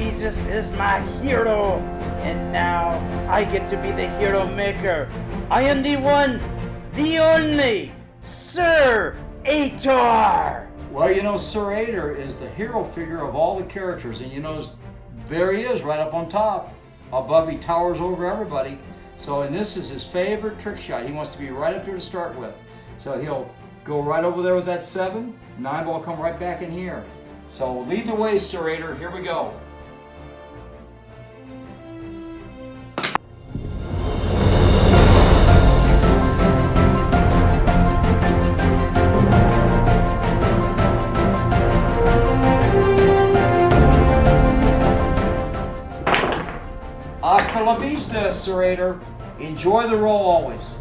Jesus is my hero, and now I get to be the hero maker. I am the one, the only, Sir Eightor. Well, you know, Sir Eightor is the hero figure of all the characters, and you know, there he is right up on top. Above, he towers over everybody. So, and this is his favorite trick shot. He wants to be right up here to start with. So he'll go right over there with that seven. Nine ball come right back in here. So lead the way, Sir Eightor. Here we go. Hasta la vista, Sir Eightor. Enjoy the roll always.